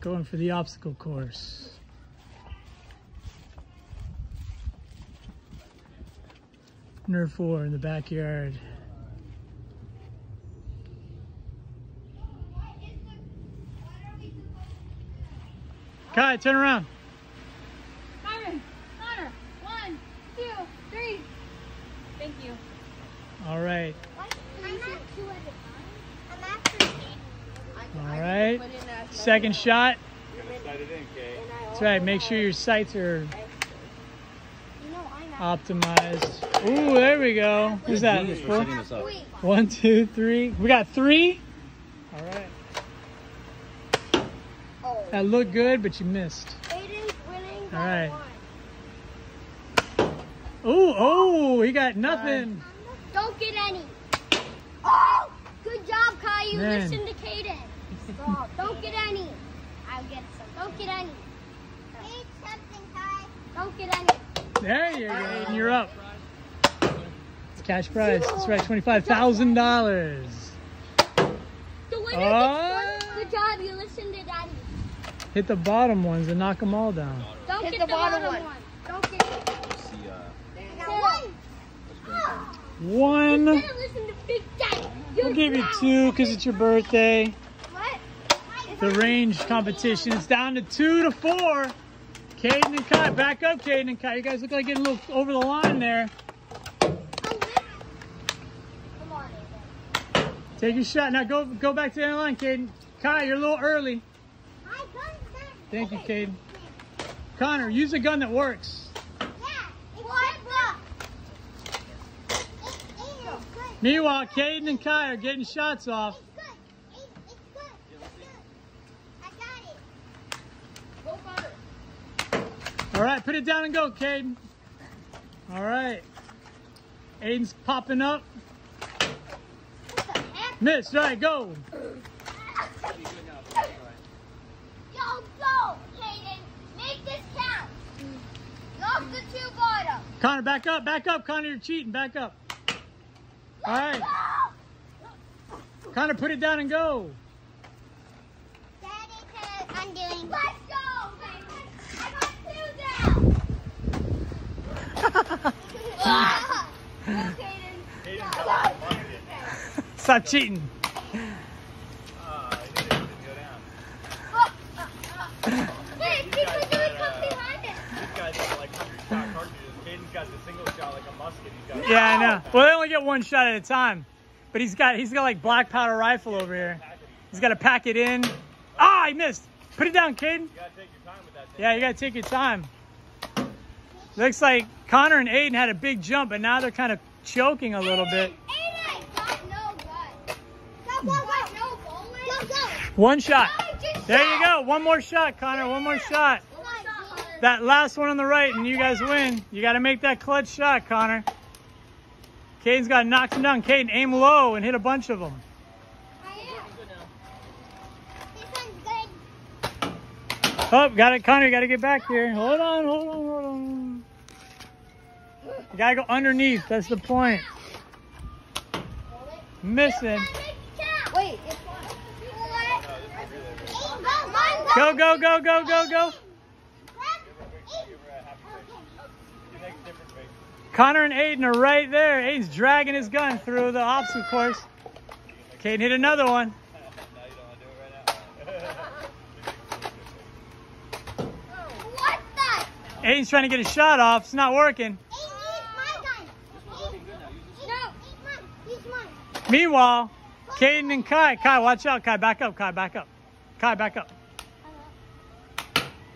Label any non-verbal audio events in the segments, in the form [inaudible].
going for the obstacle course. Nerf war in the backyard. Kai, turn around. Connor, Connor, one, two, three. Thank you. All right. I'm at two at a time. I'm at three. All right. Second shot. Sight it in, That's right. Make sure your sights are You know I'm at optimized. Ooh, there we go. Who's that? Four? setting this up. three. One, two, three. We got three. All right. Oh. That looked good, but you missed. All right. winning All by right. one. Ooh, oh, he got nothing. Don't get any. Oh! Good job, Kai. You Man. listened to Kaden. Don't get any. I'll get some. Don't get any. Eat something, Kai. Don't get any. There you go. And you're up. It's cash prize. That's right, twenty-five thousand dollars. The winner Oh. Good job. You listened to Daddy. Hit the bottom ones and knock them all down. Don't Hit get the bottom bottom, one. one. Don't get See, uh, one. Oh. One. We'll give you two because it's your birthday. The range competition. It's down to two to four. Caden and Kai, back up, Caden and Kai. You guys look like getting a little over the line there. Take your shot. Now go go back to the line, Caden. Kai, you're a little early. Thank you. Caden. Connor, use a gun that works. Meanwhile, Caden and Kai are getting shots off. It's good. Aiden, it's good. It's good. I got it. Go Connor. All right, put it down and go, Caden. All right. Aiden's popping up. What the heck? Miss, all right, go. Yo, go, Kaden. Make this count. Lost the two bottom. Connor, back up, back up. Connor, you're cheating. Back up. All right. Connor, put it down and go. Daddy said I'm doing. Let's go, baby. I got two down. Ah! Go, Kaden. Go. Stop cheating. I knew it didn't go down. Wait, people do come behind it. These guys have like 100 shot cartridges. Caden's got the single shot like a musket. He's Yeah, I know. Well, they only get one shot at a time. But he's got he's got like black powder rifle over here. He's got to pack it in. Ah, he missed. Put it down, Caden. Yeah, you gotta take your time. Looks like Connor and Aiden had a big jump, but now they're kind of choking a little bit. Aiden got no gun. Got one got no bullet. Go, go. One shot. There you go. One more shot, Connor. One more shot. Come on, Connor. That last one on the right, and you guys win. You got to make that clutch shot, Connor. Caden's got to knock him down. Caden, aim low and hit a bunch of them. I am. This one's good. Oh, got it, Connor. You got to get back here. Hold on, hold on, hold on. You got to go underneath. That's the point. Missing. Wait, it's one. Go, go, go, go, go, go. Connor and Aiden are right there. Aiden's dragging his gun through the obstacle course. Caden hit another one. Aiden's trying to get a shot off. It's not working. Meanwhile, Caden and Kai. Kai, watch out. Kai, back up. Kai, back up. Kai, back up.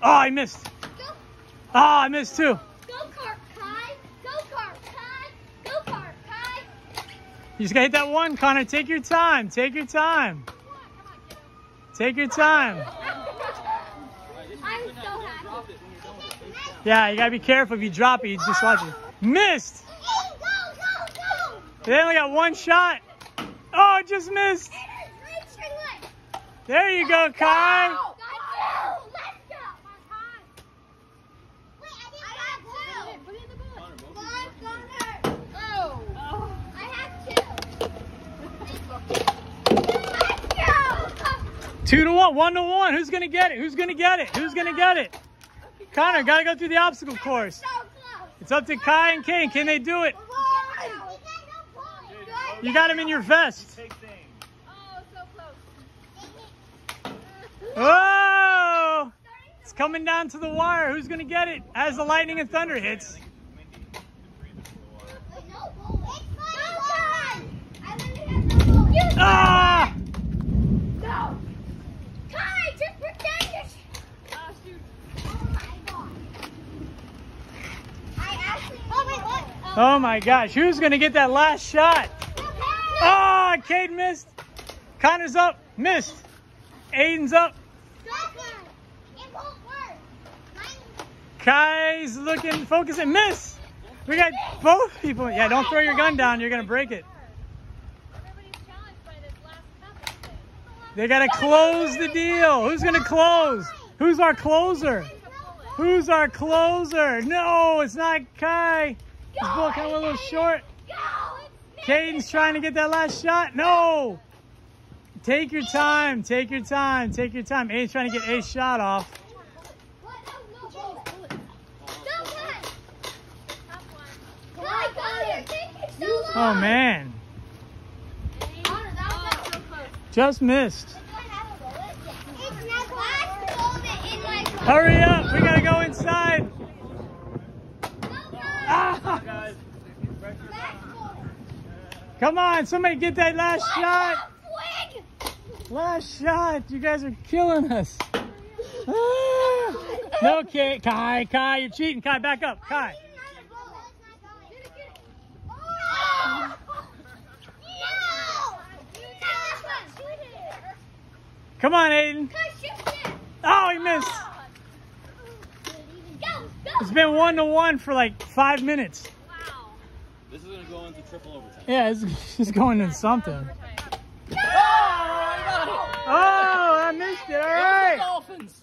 Oh, I missed. Go, Oh, I missed too. go kart, Kai. Go kart, Kai. Go kart, Kai. You just gotta hit that one, Connor. Take your time. Take your time. Take your time. I'm so happy. Yeah, you gotta be careful. If you drop it, you just watch it. Missed. Go, go, go. They only got one shot. Oh, just missed. Aiden, right string leg. There you go, Kai. Got two. Let's go. Wait, I didn't got two. Put it in the book. One, Connor. Oh. I have two. To one, one to one. Who's gonna get it? Who's gonna get it? Who's gonna get it? Connor, gotta go through the obstacle course. It's up to Kai and Kane. Can they do it? You got him in your vest. Oh. Oh! It's coming down to the wire. Who's gonna get it as the lightning and thunder hits? Ah! Go! Kai, just pretend you're... Ah, shoot. Oh my god. I actually... Oh, wait, what? Oh my gosh, who's gonna get that last shot? Ah, Cade missed. Connor's up, missed. Aiden's up. It won't work. Kai's looking, focusing, miss. We got both people. Yeah, don't throw your gun down. You're gonna break it. Everybody's challenged by this last cup. They gotta close the deal. Who's gonna close? Who's our closer? Who's our closer? No, it's not Kai. Ball kind a little short. Caden's trying to get that last shot. No. Take your time. Take your time. Take your time. Aiden's trying to get a shot off. What? No, no, Don't cut! Kai, Kai, you're taking so long! Oh man, Connor, that was so close. just missed. It's not last bullet in my car. Hurry up. We gotta go inside. Ah. Guys, pressure. Last bullet. Come on, somebody get that last shot. Swing! Last shot. You guys are killing us. Ah. No, Kai. Kai, Kai, you're cheating. Kai, back up. Kai. Come on, Aiden. Oh, he missed. It's been one to one for like five minutes. Wow. This is gonna go into triple overtime. Yeah, it's, [laughs] it's going in something. Overtime. Oh, I missed it. All right. Dolphins.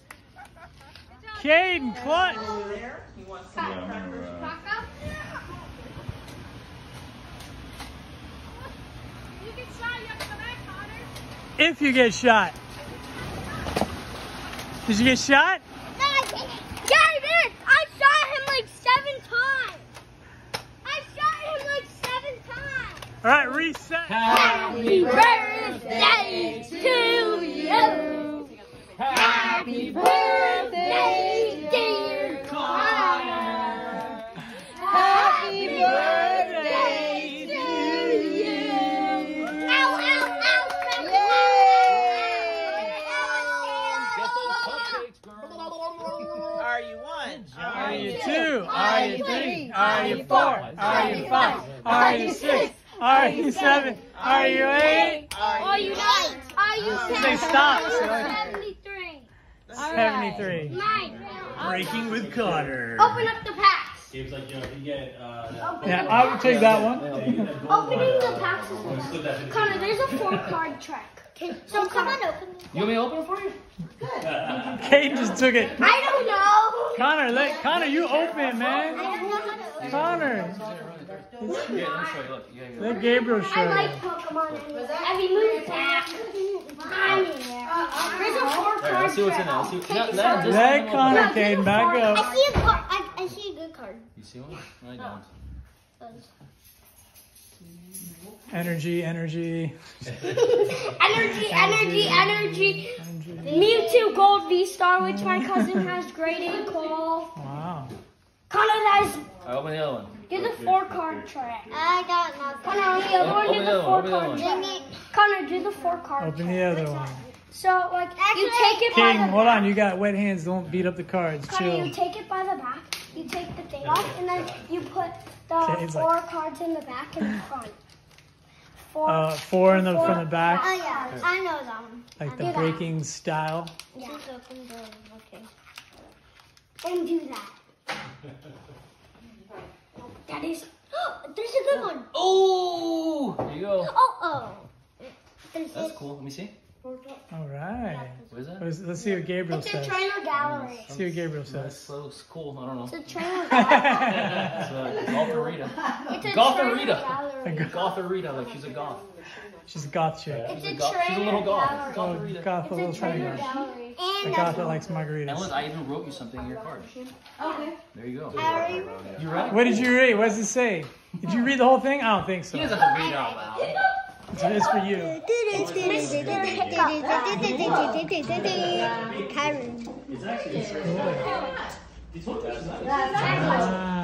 Caden, clutch. You get shot, you have to come back, Connor. If you get shot. Did you get shot? David, I shot him like seven times. I shot him like seven times. All right, reset. Happy birthday to you. Happy birthday, dear Connor. Happy birthday to you. Ow, ow, ow. Get those cupcakes, girl. Are you one? Are you two? Are you three? Are you four? Are you five? Are you six? Are you seven? Are you eight? Are you nine? Are you They seven? stop. Seventy-three. Seventy-three. Nine. Breaking with Connor. Open up the packs. Gabe's like, yo, you get, uh, Yeah, I would take that one. Opening the packs is Connor, there's a four card track. So come on, open. it. You want me to open it for you? Caden just took it. I don't know. Connor, let Connor, you open it, I man. don't know how to open. Connor, Yeah, let me show you. Look, you gotta let Gabriel show I you. like Pokemon. Every move pack. Uh, uh, there's a four Alright, card let's see what's in there. track. Let's see. No, that, just Let Connor, Caden, back up. I see a card. I, I see a good card. You see one? No, I don't. Energy, [laughs] energy. Energy, energy, energy. Mewtwo Gold V Star, which my cousin has grade A call. Wow. Connor, that is Alright, open the other one. do the four card track. I got nothing. Connor, on the other one, do the the four one, open the card other track. Connor, do the four card Open the other one. So, like, you take it by Caden, the hold on. back. You got wet hands. Don't beat up the cards. Connor, you take it by the back. You take the thing off, and then you put the it's four like- cards in the back and the front. Four. Uh, four in the four- from the back, Oh yeah, I know that one. like Do the that. breaking style. Yeah. And do that. That is. [gasps] There's a good one. Oh! There you go. Oh oh. There's That's this. cool. Let me see. All right. What is that? Let's, let's see what Gabriel It's a says. trainer gallery. Let's see what Gabriel says. That's so it's cool. I don't It's know. a trainer [laughs] gallery. It's a golf. It's a Golf trainer A Gothorita, like she's a goth. She's a goth chick. It's She's a a goth. She's a little trainer goth. Oh, Gothorita. goth, a little trainer. gallery. A And goth that likes margaritas. Ellen, I even wrote you something in your card. Okay. There you go. Harry. You ready? What did you read? What does it say? Did you read the whole thing? I don't think so. He doesn't have to read it out loud. It's, it's for you. Karen. Ah.